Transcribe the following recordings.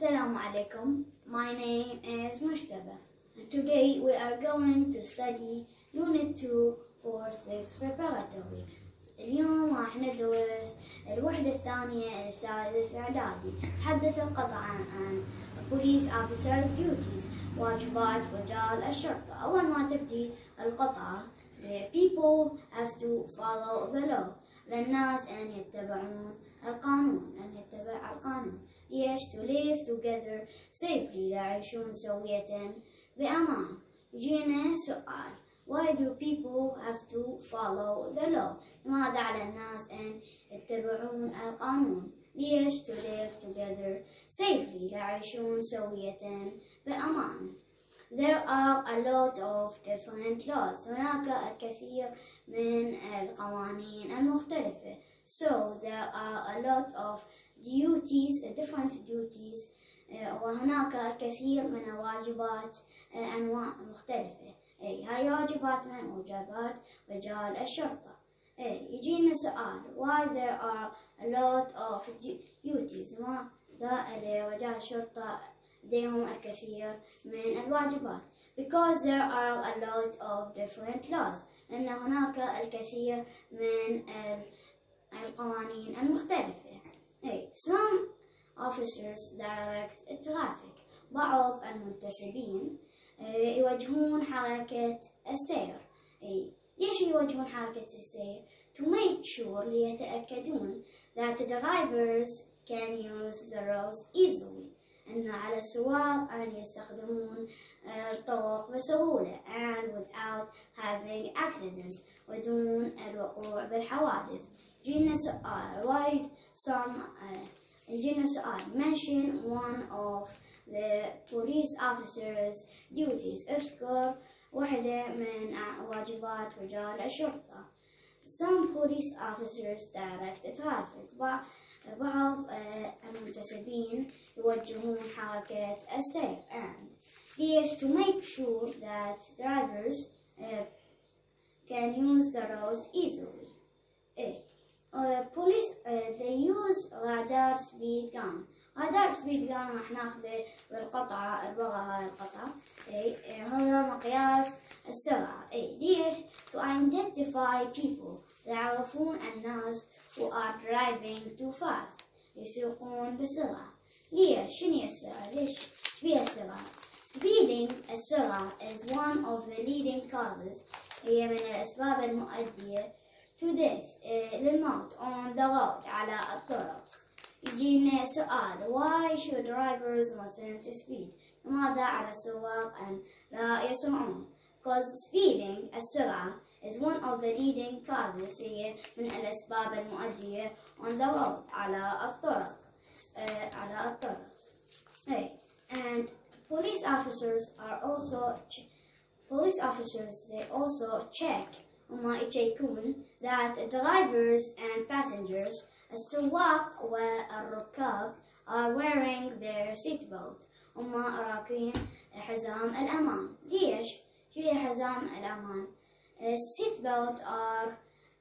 Assalamu alaikum. My name is Mushtaba. And today we are going to study Unit 2 for 6 preparatory. اليوم راح ندرس الوحدة الثانية السادس إعدادي تحدث القطعة عن Police Officers Duties واجبات رجال الشرطة أول ما تبدي القطعة people have to follow the law للناس أن يتبعون القانون أن يتبع القانون ليش to live together safely يعيشون سوية بأمان يجينا سؤال Why do people have to follow the law? لماذا على الناس أن يتبعون القانون؟ ليش to live together safely يعيشون سوية بأمان There are a lot of different laws. هناك الكثير من القوانين المختلفة. So there are a lot of duties, different duties. وهناك الكثير من الواجبات أنواع مختلفة. هاي واجبات من واجبات رجال الشرطة. يجينا سؤال why there are a lot of duties ماذا رجال الشرطة لديهم الكثير من الواجبات because there are a lot of different laws لأن هناك الكثير من القوانين المختلفة أي some officers direct traffic بعض المنتسبين يوجهون حركة السير أي ليش يوجهون حركة السير to make sure ليتأكدون that the drivers can use the roads easily أن على السواق أن يستخدمون الطرق بسهولة and without having accidents ودون الوقوع بالحوادث جينا سؤال why some uh, جينا سؤال mention one of the police officers duties اذكر واحدة من واجبات رجال الشرطة some police officers direct traffic بعض المنتسبين يوجهون حركة السير and ليش to make sure that drivers uh, can use the roads easily. Uh, police uh, they use radar speed gun. radar speed gun راح ناخذه بالقطعة البغى هاي القطعة اي هو مقياس السرعة اي ليش؟ to identify people يعرفون الناس who are driving too fast يسوقون بسرعة ليش؟ شنو السرعة؟ ليش؟ بيها السرعة؟ Speeding السرعة is one of the leading causes هي من الأسباب المؤدية to death للموت on the road على الطرق يجينا سؤال why should drivers mustn't speed لماذا على السواق أن لا يسرعون because speeding السرعة is one of the leading causes هي من الأسباب المؤدية on the road على الطرق uh, على الطرق hey. and police officers are also police officers they also check هما يشيكون that drivers and passengers السواق والركاب are wearing their seatbelt هما راكبين حزام الأمان ليش؟ شو حزام الأمان؟ seatbelt are,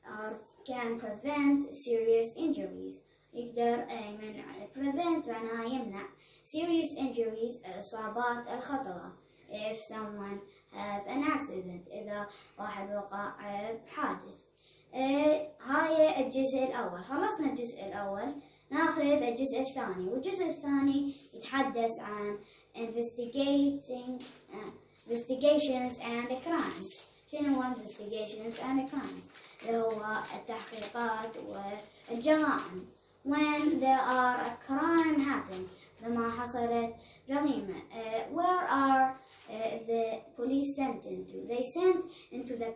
are can prevent serious injuries يقدر من prevent معناها يمنع serious injuries الإصابات الخطرة if someone an accident إذا واحد وقع بحادث هاي الجزء الأول. خلصنا الجزء الأول. ناخذ الجزء الثاني. والجزء الثاني يتحدث عن investigating uh, investigations and crimes. شنو هو investigations and crimes اللي هو التحقيقات والجرائم. When there are a crime happened لما حصلت جريمة. where are the police sent into they sent into the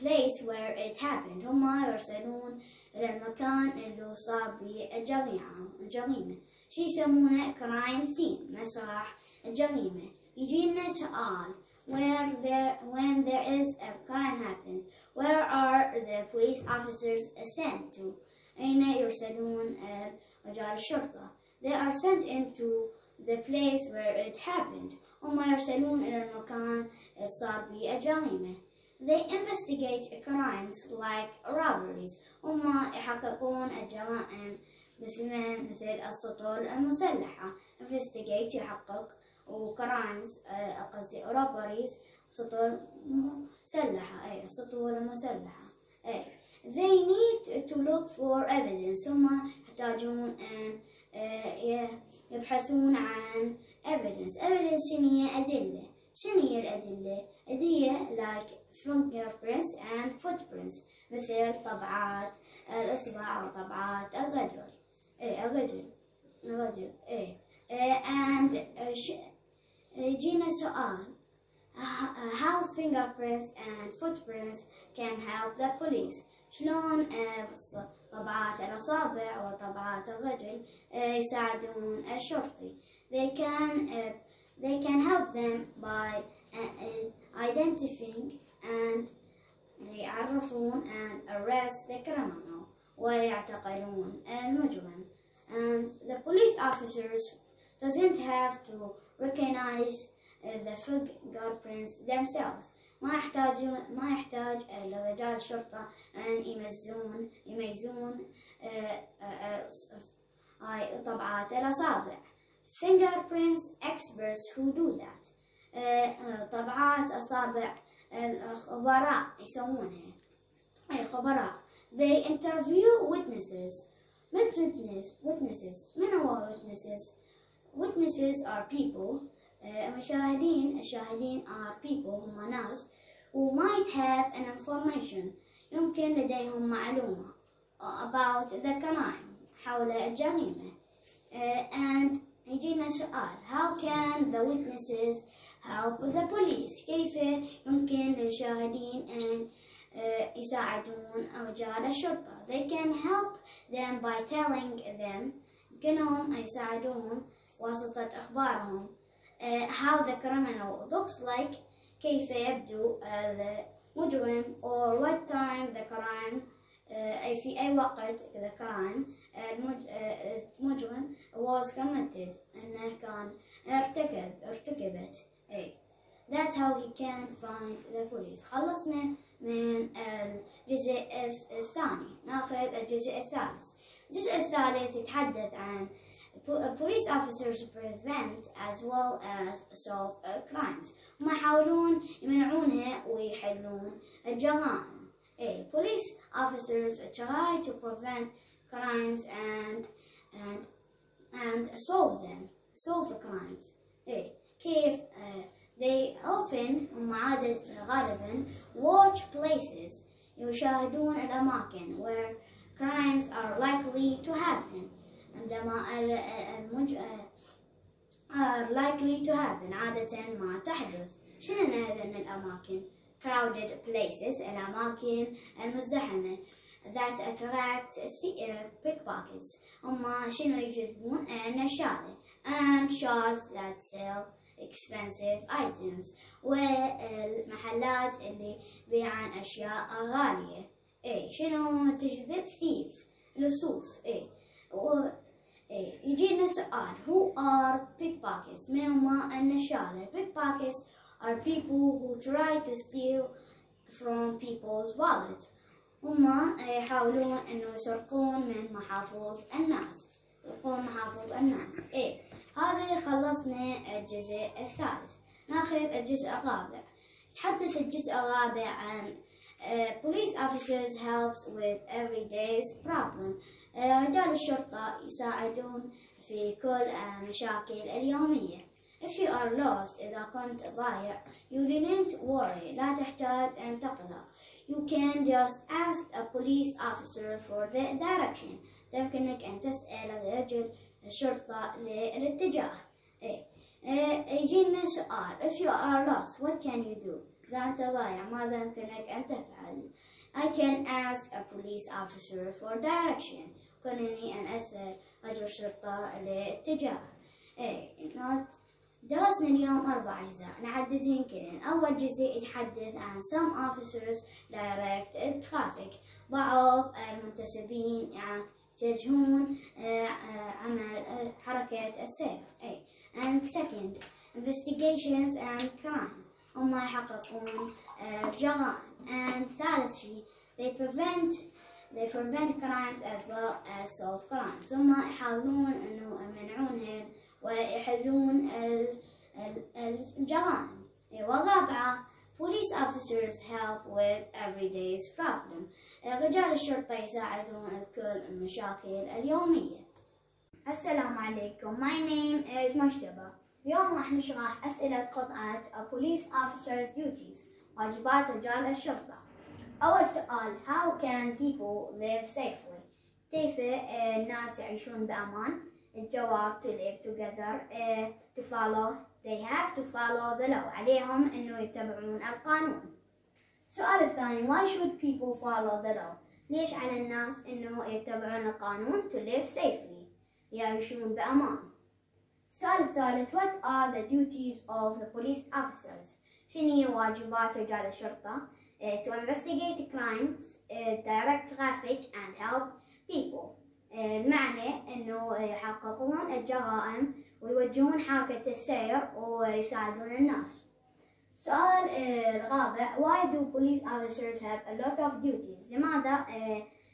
place where it happened هم يرسلون إلى المكان اللي صار به الجريمة الجريمة شو يسمونه crime scene مسرح الجريمة يجينا سؤال where there when there is a crime happened where are the police officers sent to أين يرسلون رجال الشرطة they are sent into the place where it happened. هم يرسلون إلى المكان اللي صار به الجريمة They investigate crimes like robberies. هم يحققون الجرائم مثل مثل السطول المسلحة investigate يحقق وكرايمز قصدي robberies سطول مسلحة أي السطول المسلحة أي they need to look for evidence. هم يحتاجون أن يبحثون عن evidence. Evidence شنو هي؟ أدلة. شنو هي الأدلة؟ أدلة like fingerprints and footprints. مثل طبعات الإصبع أو طبعات الرجل إيه الرجل الرجل إيه. and جينا سؤال. how fingerprints and footprints can help the police شلون طبعات الأصابع وطبعات الرجل يساعدون الشرطي they can they can help them by identifying and يعرفون and arrest the criminal ويعتقلون المجرم and the police officers doesn't have to recognize the fingerprints themselves ما يحتاجون ما يحتاج لرجال الشرطة أن يميزون يميزون طبعات الأصابع fingerprints experts who do that طبعات أصابع الخبراء يسوونها أي خبراء they interview witnesses witnesses من هو witnesses witnesses are people مشاهدين الشاهدين are people هم ناس who might have an information. يمكن لديهم معلومة about the crime حول الجريمة. uh, and يجينا سؤال how can the witnesses help the police كيف يمكن للشاهدين أن يساعدون رجال الشرطة؟ they can help them by telling them يمكنهم أن يساعدوهم واسطة أخبارهم. How the criminal looks like كيف يبدو المجرم or what time the crime أي في أي وقت the crime المجرم was committed أنه كان ارتكب ارتكبت أي That's how he can find the police. خلصنا من الجزء الثاني. ناخذ الجزء الثالث. الجزء الثالث يتحدث عن police officers prevent as well as solve crimes هم يحاولون يمنعونها ويحلون الجرائم A. Police officers try to prevent crimes and and and solve them solve the crimes A. كيف uh, they often غالبا watch places يشاهدون الأماكن where crimes are likely to happen عندما المج... are likely to happen عادة ما تحدث. شنو هذين الأماكن؟ crowded places الأماكن المزدحمة. that attract pickpockets. هما شنو يجذبون؟ النشالة and shops that sell expensive items. والمحلات اللي بيعن أشياء غالية. إيه شنو تجذب؟ thieves لصوص. إيه. يجينا سؤال. Who are pickpockets? من هما النشالة pickpockets are people who try to steal from people's wallet. هما يحاولون انه يسرقون من محافظ الناس. يسرقون محافظ الناس. إيه هذا خلصنا الجزء الثالث. ناخذ الجزء الرابع. تحدث الجزء الرابع عن Uh, police officers helps with everyday's problem. Uh, رجال الشرطة يساعدون في كل المشاكل اليومية. If you are lost إذا كنت ضايع you needn't worry لا تحتاج أن تقلق you can just ask a police officer for the direction تمكنك أن تسأل رجل الشرطة للاتجاه إيه. يجينا سؤال if you are lost what can you do أنت ضايع ماذا يمكنك أن تفعل. I can ask a police officer for direction. كونني أن أسأل رجل شرطة إيه. not درسنا اليوم أربع أجزاء. نعددهن كلن أول جزء يتحدث عن some officers direct traffic. بعض المنتسبين يتجهون عمل حركة السير. أي and second investigations and crime. هم يحققون الجرائم and ثالث شيء they prevent they prevent crimes as well as solve crimes ثم يحاولون انه يمنعونهن ويحلون الجرائم والرابعة Police officers help with everyday's problem. رجال الشرطة يساعدون بكل المشاكل اليومية. السلام عليكم. My name is مجتبى. اليوم راح نشرح أسئلة قطعة A Police Officer's Duties. واجبات رجال الشرطة. أول سؤال How can people live safely? كيف الناس يعيشون بأمان؟ الجواب to live together uh, to follow. They have to follow the law. عليهم إنه يتبعون القانون. السؤال الثاني why should people follow the law ليش على الناس إنه يتبعون القانون to live safely يعيشون بأمان. السؤال الثالث what are the duties of the police officers شنو هي واجبات رجال الشرطة uh, to investigate crimes uh, direct traffic and help people المعنى انه يحققون الجرائم ويوجهون حركة السير ويساعدون الناس. السؤال الرابع Why do police officers have a lot of duties? لماذا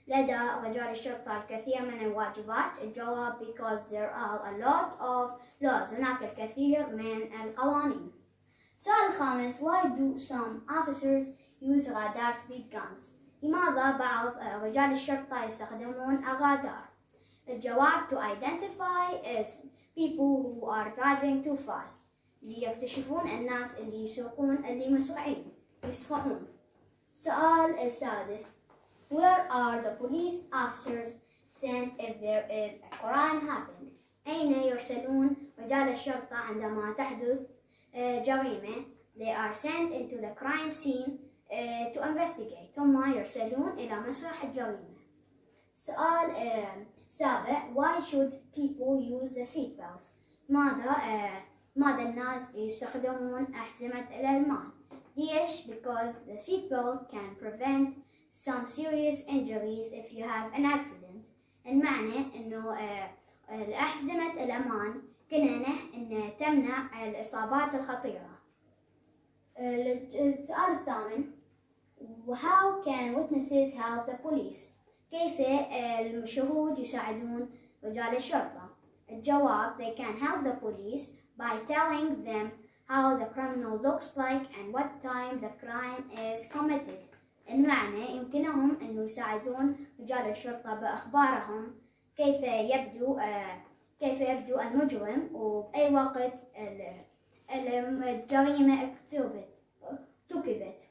لدى رجال الشرطة الكثير من الواجبات؟ الجواب because there are a lot of laws هناك الكثير من القوانين. السؤال الخامس Why do some officers use radar speed guns? لماذا بعض رجال الشرطة يستخدمون الرادار؟ الجواب to identify is people who are driving too fast ليكتشفون الناس اللي يسوقون اللي مسرعين يسرعون السؤال السادس Where are the police officers sent if there is a crime happened? أين يرسلون رجال الشرطة عندما تحدث جريمة They are sent into the crime scene to investigate ثم يرسلون إلى مسرح الجريمة سؤال سابع Why should people use the seat belts? ماذا ماذا الناس يستخدمون أحزمة الأمان؟ ليش؟ Because the seat belt can prevent some serious injuries if you have an accident المعنى إنه الأحزمة الأمان كنا إن تمنع الإصابات الخطيرة السؤال الثامن How can witnesses help the police? كيف الشهود يساعدون رجال الشرطة؟ الجواب They can help the police by telling them how the criminal looks like and what time the crime is committed. المعنى يمكنهم أن يساعدون رجال الشرطة بأخبارهم كيف يبدو كيف يبدو المجرم وبأي وقت الجريمة اكتبت ارتكبت.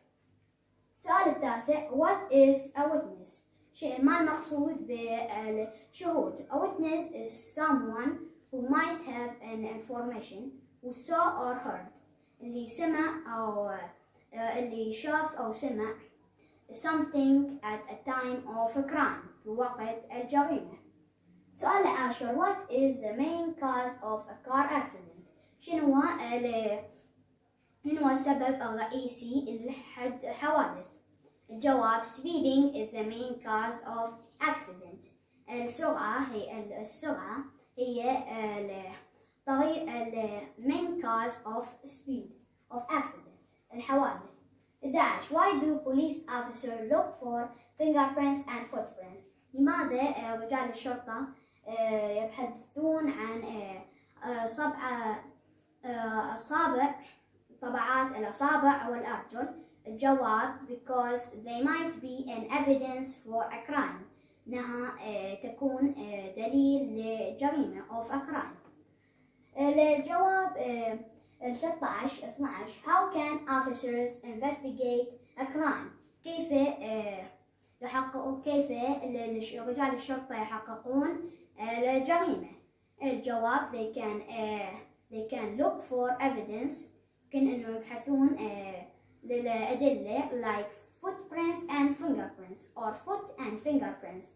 السؤال التاسع What is a witness? شيء ما المقصود بالشهود A witness is someone who might have an information who saw or heard اللي سمع أو اللي شاف أو سمع something at a time of a crime في وقت الجريمة السؤال العاشر What is the main cause of a car accident؟ شنو هو شنو هو السبب الرئيسي للحوادث؟ الجواب speeding is the main cause of accident السرعة هي السرعة هي الطريق ال main cause of speed of accident الحوادث 11 Why do police officers look for fingerprints and footprints لماذا رجال الشرطة يبحثون عن أصابع طبعات الأصابع أو الأرجل الجواب because they might be an evidence for a crime إنها تكون دليل لجريمة of a crime الجواب 13 12 How can officers investigate a crime كيف يحققوا كيف رجال الشرطة يحققون الجريمة الجواب they can they can look for evidence يمكن انه يبحثون للأدلة like footprints and fingerprints or foot and fingerprints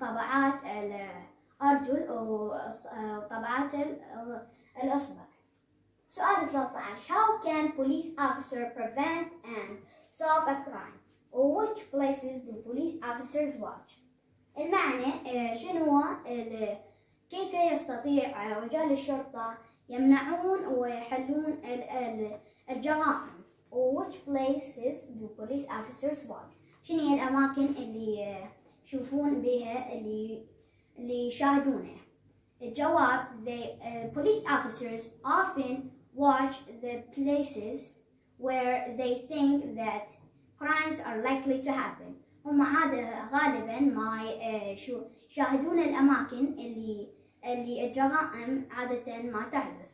طبعات الأرجل وطبعات الأصبع سؤال 13 How can police officer prevent and solve a crime? Or which places do police officers watch? المعنى شنو هو كيف يستطيع رجال الشرطة يمنعون ويحلون الجرائم which places do police officers watch شنو هي الأماكن اللي يشوفون بها اللي اللي يشاهدونه الجواب the uh, police officers often watch the places where they think that crimes are likely to happen هم عادة غالبا ما يشاهدون الأماكن اللي اللي الجرائم عادة ما تحدث.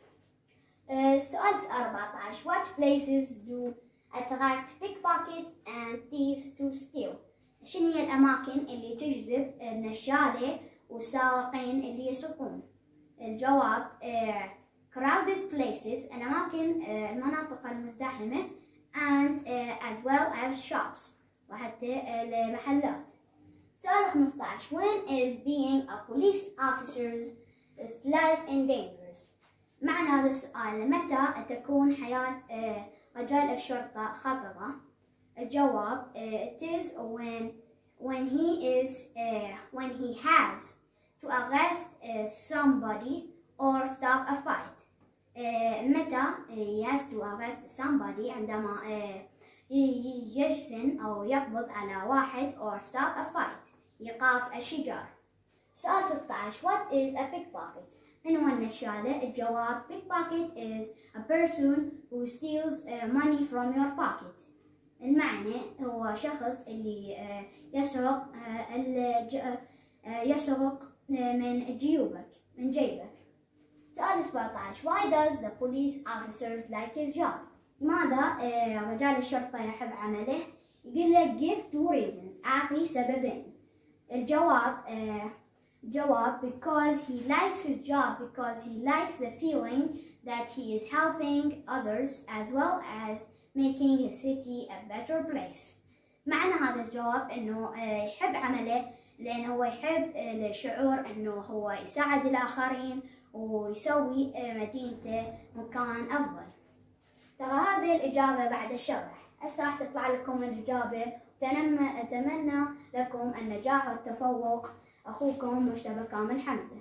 سؤال 14 What places do attract pickpockets and thieves to steal? شنو هي الأماكن اللي تجذب النشالة والسارقين اللي يسرقون؟ الجواب uh, crowded places الأماكن uh, المناطق المزدحمة and uh, as well as shops وحتى المحلات. سؤال 15 When is being a police officer's life in dangerous? معنى هذا السؤال متى تكون حياة رجال الشرطة خطرة؟ الجواب it is when when he is uh, when he has to arrest uh, somebody or stop a fight. Uh, متى he has to arrest somebody عندما يجسن أو يقبض على واحد or stop a fight إيقاف الشجار سؤال 16 What is a pickpocket? من هو النشالة؟ الجواب pickpocket is a person who steals uh, money from your pocket المعنى هو شخص اللي uh, يسرق uh, يسرق من جيوبك من جيبك سؤال 17 Why does the police officers like his job? لماذا رجال الشرطة يحب عمله؟ يقول لك give two reasons أعطي سببين الجواب جواب because he likes his job because he likes the feeling that he is helping others as well as making his city a better place معنى هذا الجواب انه يحب عمله لانه هو يحب الشعور انه هو يساعد الاخرين ويسوي مدينته مكان أفضل. ترى هذه الإجابة بعد الشرح. هسه راح تطلع لكم الإجابة. أتمنى لكم النجاح والتفوق. أخوكم مجتبى كامل حمزة.